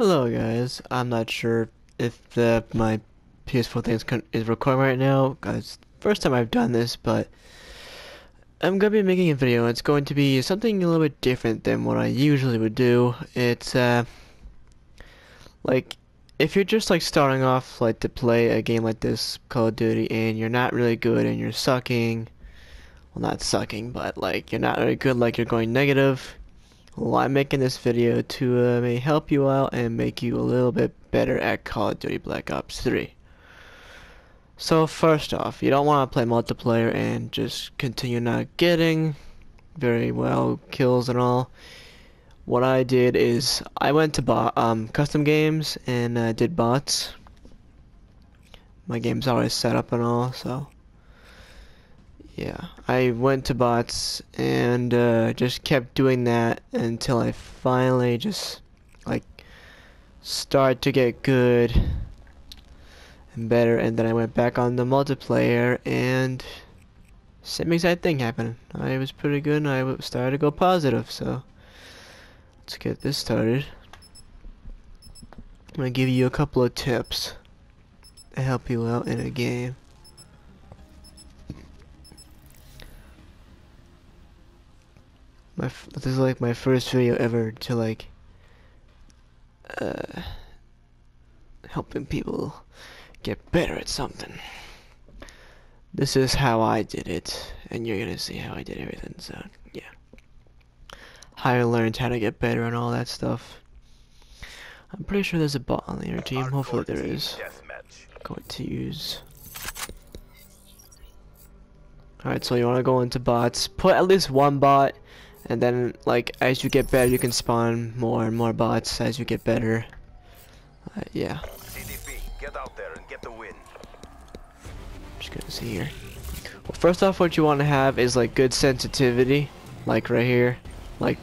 Hello guys, I'm not sure if the my PS4 thing is, recording right now, guys. First time I've done this, but I'm gonna be making a video. It's going to be something a little bit different than what I usually would do. It's uh, like if you're just like starting off like to play a game like this, Call of Duty, and you're not really good and you're sucking. Well, not sucking, but like you're not really good, like you're going negative well, I'm making this video to uh, help you out and make you a little bit better at Call of Duty Black Ops 3. So first off, you don't want to play multiplayer and just continue not getting very well kills and all. What I did is I went to bot, um, custom games and uh, did bots. My game's already set up and all, so yeah, I went to bots and uh, just kept doing that until I finally just like start to get good and better and then I went back on the multiplayer and same exact thing happened. I was pretty good and I started to go positive so let's get this started. I'm gonna give you a couple of tips to help you out in a game. My this is like my first video ever to like uh, helping people get better at something. This is how I did it, and you're gonna see how I did everything. So yeah, how I learned how to get better and all that stuff. I'm pretty sure there's a bot on the other team. Hopefully there is. Going to use. Alright, so you want to go into bots. Put at least one bot and then like as you get better you can spawn more and more bots as you get better. Uh, yeah. CDP, get out there and get the win. Just gonna see here. Well first off what you want to have is like good sensitivity like right here. Like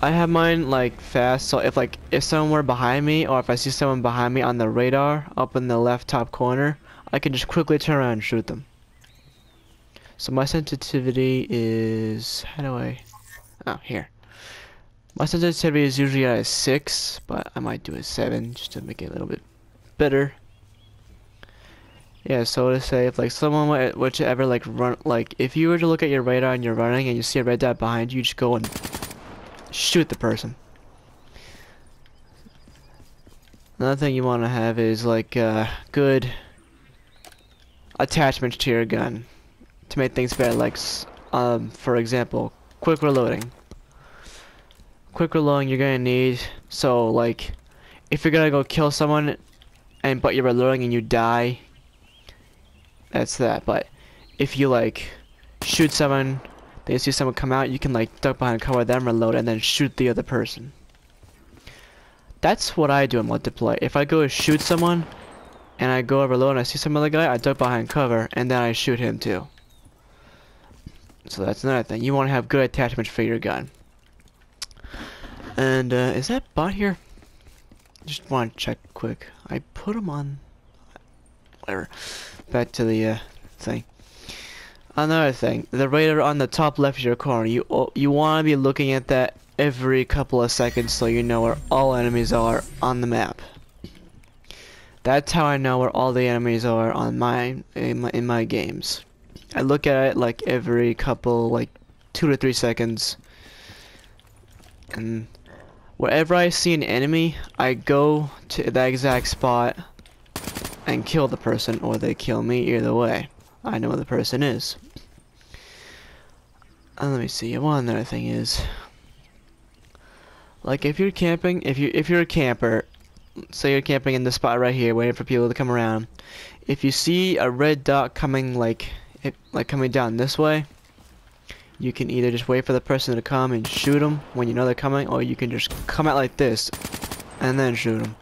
I have mine like fast so if like if someone were behind me or if I see someone behind me on the radar up in the left top corner I can just quickly turn around and shoot them so my sensitivity is, how do I, oh, here. My sensitivity is usually at a 6, but I might do a 7 just to make it a little bit better. Yeah, so to say, if like someone were to ever like run, like if you were to look at your radar and you're running and you see a red dot behind you, just go and shoot the person. Another thing you want to have is like uh, good attachments to your gun to make things better, like, um, for example, quick reloading. Quick reloading you're gonna need, so, like, if you're gonna go kill someone, and but you're reloading and you die, that's that, but if you, like, shoot someone, they see someone come out, you can, like, duck behind cover then reload, and then shoot the other person. That's what I do in multiplayer. If I go to shoot someone, and I go over low and I see some other guy, I duck behind cover, and then I shoot him too. So that's another thing. You want to have good attachments for your gun. And, uh, is that bot here? Just want to check quick. I put him on... Whatever. Back to the, uh, thing. Another thing. The radar on the top left of your corner. You, you want to be looking at that every couple of seconds so you know where all enemies are on the map. That's how I know where all the enemies are on my in my, in my games. I look at it like every couple, like two to three seconds. And wherever I see an enemy, I go to that exact spot and kill the person or they kill me either way. I know where the person is. Uh, let me see, one other thing is like if you're camping, if you if you're a camper, say you're camping in the spot right here waiting for people to come around, if you see a red dot coming like it, like coming down this way, you can either just wait for the person to come and shoot them when you know they're coming, or you can just come out like this and then shoot them.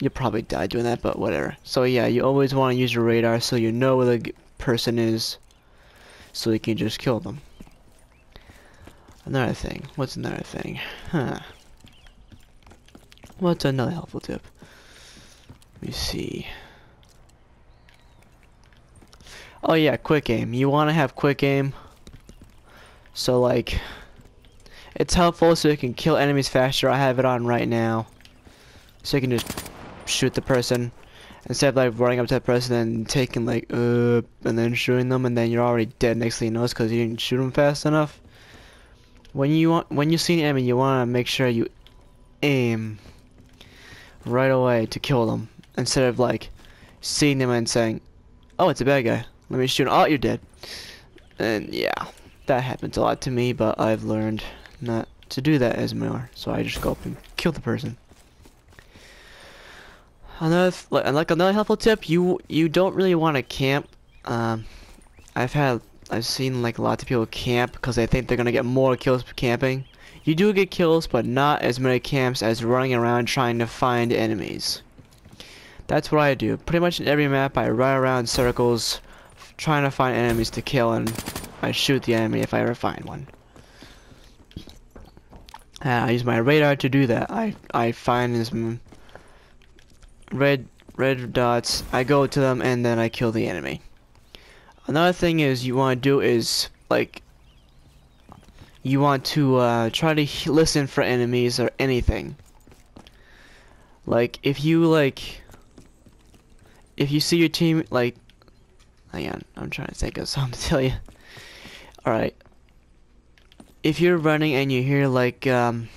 You'll probably die doing that, but whatever. So yeah, you always want to use your radar so you know where the person is, so you can just kill them. Another thing. What's another thing? Huh. What's another helpful tip? Let me see. Oh yeah, quick aim. You want to have quick aim. So like, It's helpful so you can kill enemies faster. I have it on right now. So you can just shoot the person. Instead of like running up to that person and taking like, uh, and then shooting them and then you're already dead next thing you know because you didn't shoot them fast enough. When you want, when you see an enemy, you want to make sure you aim right away to kill them. Instead of like seeing them and saying, oh, it's a bad guy. Let me shoot. Oh, you're dead. And yeah, that happens a lot to me, but I've learned not to do that as more. So I just go up and kill the person. Another, like, like another helpful tip, you you don't really want to camp. Um, I've had, I've seen like lots of people camp because they think they're gonna get more kills camping. You do get kills, but not as many camps as running around trying to find enemies. That's what I do. Pretty much in every map, I run around circles, trying to find enemies to kill, and I shoot the enemy if I ever find one. And I use my radar to do that. I I find this red red dots. I go to them and then I kill the enemy. Another thing is you want to do is like you want to uh, try to listen for enemies or anything. Like if you like if you see your team like hang on, I'm trying to think of something to tell you. Alright. If you're running and you hear like um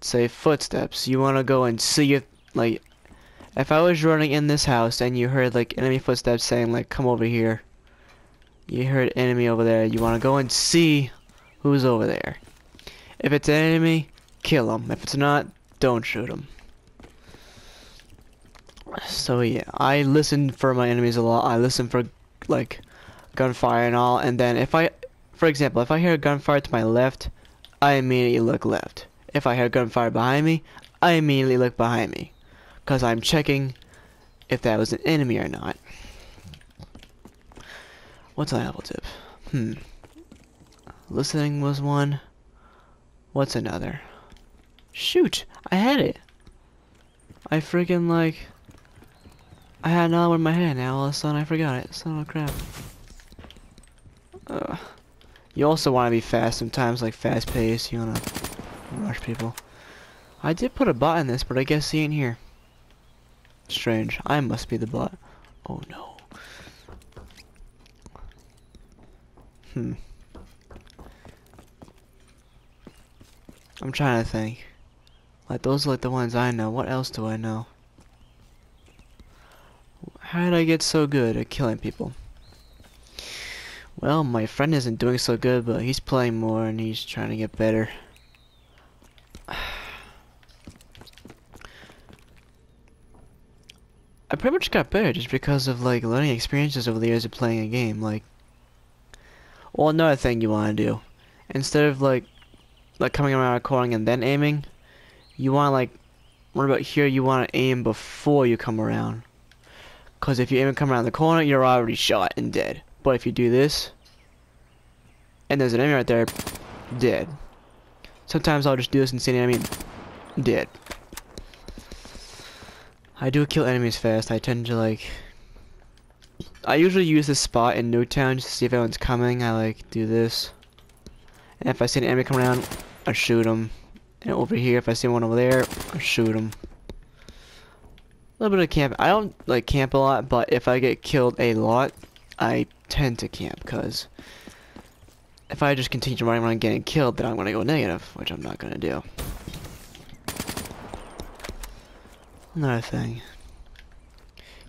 say footsteps, you wanna go and see if like, if I was running in this house and you heard like enemy footsteps saying like, come over here. You heard enemy over there. You want to go and see who's over there. If it's an enemy, kill him. If it's not, don't shoot him. So yeah, I listen for my enemies a lot. I listen for like gunfire and all. And then if I, for example, if I hear a gunfire to my left, I immediately look left. If I hear gunfire behind me, I immediately look behind me because I'm checking if that was an enemy or not. What's an apple tip? Hmm. Listening was one. What's another? Shoot! I had it! I freaking like... I had another one in my head now all of a sudden I forgot it. Son of crap. Uh, you also want to be fast sometimes, like fast paced. You want to rush people. I did put a bot in this, but I guess he ain't here. Strange. I must be the bot. Oh no. Hmm. I'm trying to think. Like those are like the ones I know. What else do I know? How did I get so good at killing people? Well, my friend isn't doing so good, but he's playing more and he's trying to get better. I pretty much got better just because of like learning experiences over the years of playing a game. Like, well, another thing you want to do, instead of like, like coming around a corner and then aiming, you want to like, what about here? You want to aim before you come around, cause if you and come around the corner, you're already shot and dead. But if you do this, and there's an enemy right there, dead. Sometimes I'll just do this and see an enemy, dead. I do kill enemies fast. I tend to like... I usually use this spot in Nuketown just to see if anyone's coming. I like do this. And if I see an enemy come around, I shoot him. And over here, if I see one over there, I shoot him. A little bit of camp. I don't like camp a lot, but if I get killed a lot, I tend to camp because if I just continue running around getting killed, then I'm gonna go negative, which I'm not gonna do. Another thing.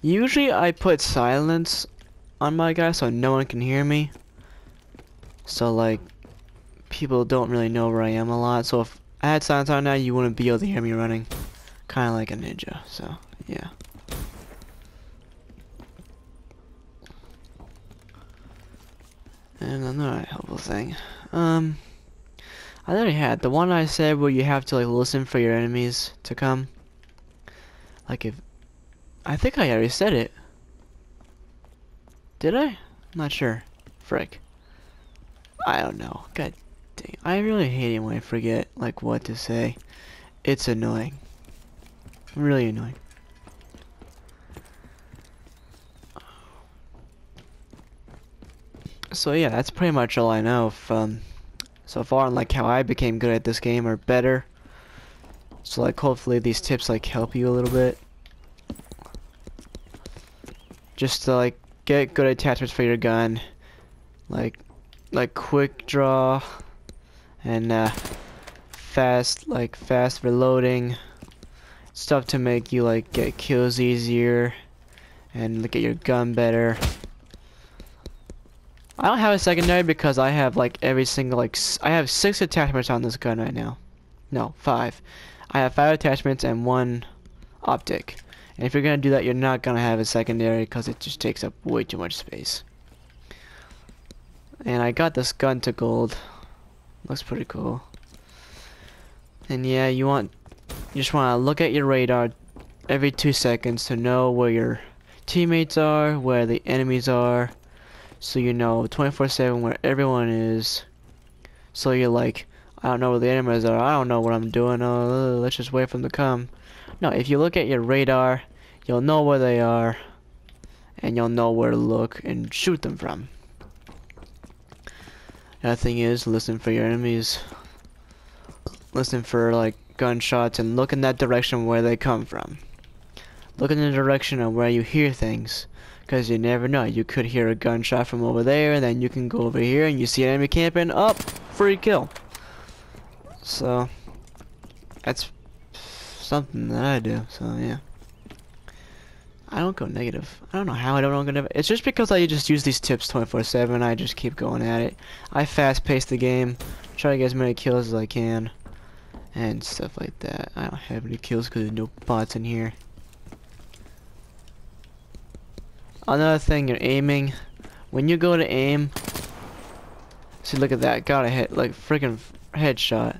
Usually I put silence on my guy so no one can hear me. So like, people don't really know where I am a lot. So if I had silence on now, you wouldn't be able to hear me running. Kind of like a ninja, so yeah. And another helpful thing. Um, I already had the one I said where you have to like listen for your enemies to come. Like if... I think I already said it. Did I? I'm not sure. Frick. I don't know. God dang. I really hate it when I forget, like, what to say. It's annoying. Really annoying. So yeah, that's pretty much all I know from so far and like how I became good at this game or better. So like hopefully these tips like help you a little bit. Just to like get good attachments for your gun. Like like quick draw and uh, fast like fast reloading stuff to make you like get kills easier and look at your gun better. I don't have a secondary because I have like every single like I have six attachments on this gun right now. No, five. I have five attachments and one optic. And if you're gonna do that, you're not gonna have a secondary because it just takes up way too much space. And I got this gun to gold. Looks pretty cool. And yeah, you want you just want to look at your radar every two seconds to know where your teammates are, where the enemies are, so you know 24/7 where everyone is. So you're like, I don't know where the enemies are. I don't know what I'm doing. Oh, uh, let's just wait for them to come. No, if you look at your radar, you'll know where they are, and you'll know where to look and shoot them from. The thing is, listen for your enemies. Listen for like gunshots and look in that direction where they come from. Look in the direction of where you hear things. Because you never know. You could hear a gunshot from over there, and then you can go over here and you see an enemy camping. Up, oh, free kill. So, that's something that I do. So, yeah. I don't go negative. I don't know how I don't go negative. It's just because I just use these tips 24-7. I just keep going at it. I fast-pace the game. Try to get as many kills as I can and stuff like that. I don't have any kills because there's no bots in here. Another thing, you're aiming. When you go to aim, see, look at that, got a hit, like freaking headshot.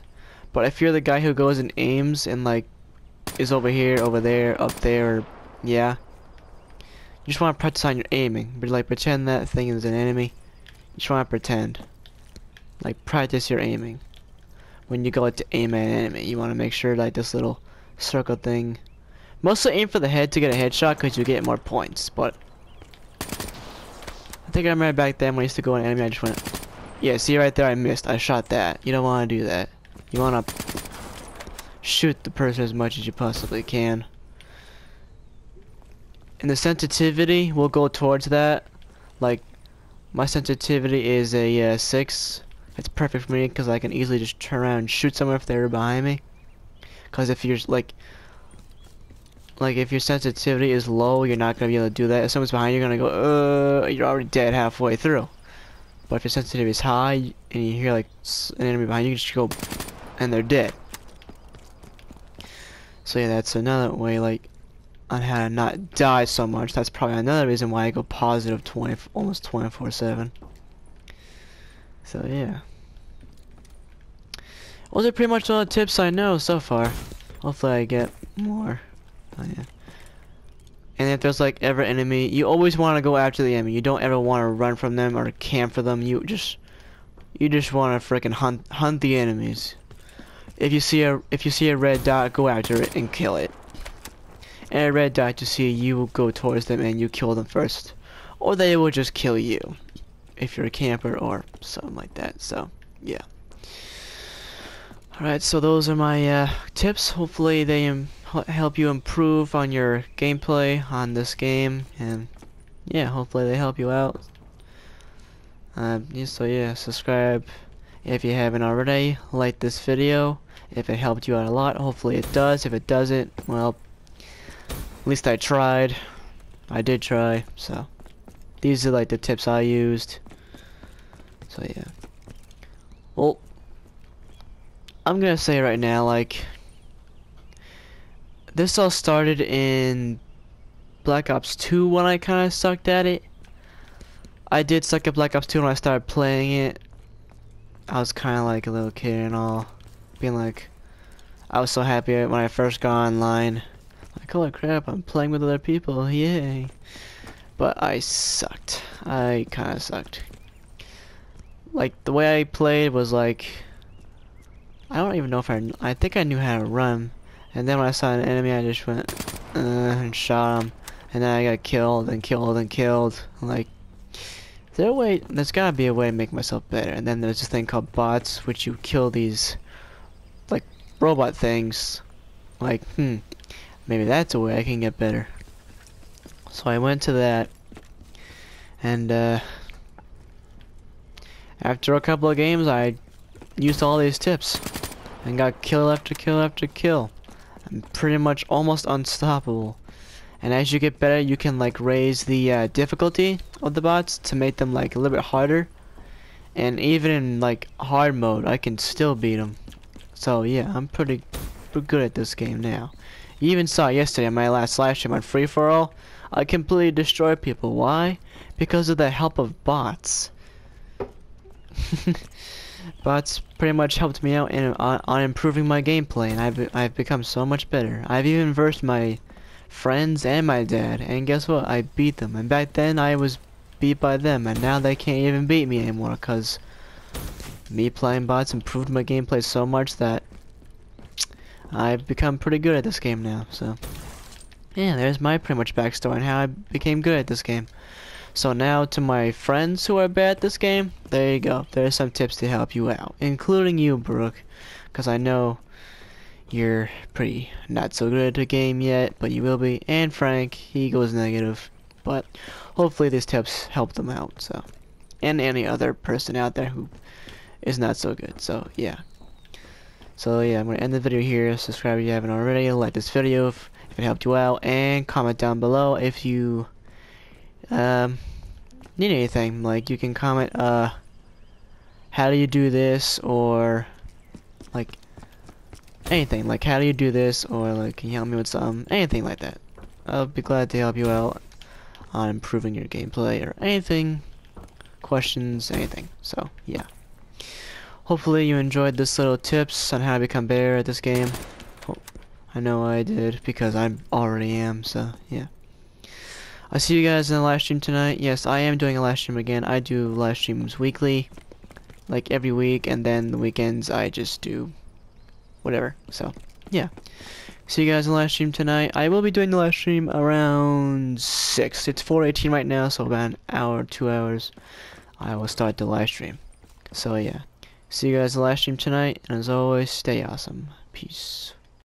But if you're the guy who goes and aims and like is over here, over there, up there, yeah, you just want to practice on your aiming. But like pretend that thing is an enemy. You just want to pretend. Like practice your aiming when you go to aim at an enemy. You want to make sure like this little circle thing. Mostly aim for the head to get a headshot because you get more points. But I think I remember back then when I used to go an enemy, I just went, yeah, see right there, I missed. I shot that. You don't want to do that. You want to shoot the person as much as you possibly can. And the sensitivity will go towards that. Like, my sensitivity is a uh, 6 it's perfect for me because I can easily just turn around and shoot someone if they're behind me. Because if you're like, like if your sensitivity is low, you're not gonna be able to do that. If someone's behind you, you're gonna go, uh, you're already dead halfway through. But if your sensitivity is high and you hear like an enemy behind you, you just go, and they're dead. So yeah, that's another way like on how to not die so much. That's probably another reason why I go positive 20, almost 24/7. So yeah. Those are pretty much all the tips I know so far. Hopefully I get more. Oh, yeah. And if there's like ever enemy, you always want to go after the enemy. You don't ever want to run from them or camp for them. You just, you just want to freaking hunt hunt the enemies. If you see a if you see a red dot, go after it and kill it. And a red dot, you see, you will go towards them and you kill them first, or they will just kill you if you're a camper or something like that. So, yeah. Alright, so those are my uh, tips. Hopefully they help you improve on your gameplay on this game. And, yeah, hopefully they help you out. Uh, so, yeah, subscribe if you haven't already. Like this video if it helped you out a lot. Hopefully it does. If it doesn't, well, at least I tried. I did try, so. These are like the tips I used. So yeah. Well, I'm gonna say right now, like, this all started in Black Ops 2 when I kind of sucked at it. I did suck at Black Ops 2 when I started playing it. I was kind of like a little kid and all, being like, I was so happy when I first got online. Like, holy crap, I'm playing with other people, yay. But I sucked. I kind of sucked like the way I played was like I don't even know if I I think I knew how to run and then when I saw an enemy I just went uh, and shot him and then I got killed and killed and killed like there a way? There's gotta be a way to make myself better. And then there's this thing called bots, which you kill these, like, robot things. Like, hmm, maybe that's a way I can get better. So I went to that, and uh, after a couple of games, I used all these tips and got kill after kill after kill. I'm pretty much almost unstoppable. And as you get better, you can like raise the uh, difficulty of the bots to make them like a little bit harder. And even in like hard mode, I can still beat them. So yeah, I'm pretty, pretty good at this game now. You even saw yesterday on my last live stream on Free For All, I completely destroyed people. Why? Because of the help of bots. bots pretty much helped me out in, on, on improving my gameplay, and I've I've become so much better. I've even versed my friends and my dad, and guess what? I beat them. And back then I was beat by them, and now they can't even beat me anymore, cause me playing bots improved my gameplay so much that I've become pretty good at this game now. So yeah, there's my pretty much backstory on how I became good at this game. So now to my friends who are bad at this game, there you go. There's some tips to help you out, including you, Brooke, because I know you're pretty not so good at the game yet, but you will be. And Frank, he goes negative, but hopefully these tips help them out. So, and any other person out there who is not so good. So yeah. So yeah, I'm gonna end the video here. Subscribe if you haven't already. Like this video if, if it helped you out, and comment down below if you um, need anything. Like you can comment, uh, how do you do this, or like anything. Like how do you do this, or like can you help me with some anything like that. I'll be glad to help you out on improving your gameplay or anything, questions, anything. So yeah. Hopefully you enjoyed this little tips on how to become better at this game. I know I did because I already am. So yeah. I'll see you guys in the live stream tonight. Yes, I am doing a live stream again. I do live streams weekly, like every week, and then the weekends I just do whatever. So, yeah. See you guys in the live stream tonight. I will be doing the live stream around 6. It's 4.18 right now, so about an hour, two hours, I will start the live stream. So, yeah. See you guys in the live stream tonight, and as always, stay awesome. Peace.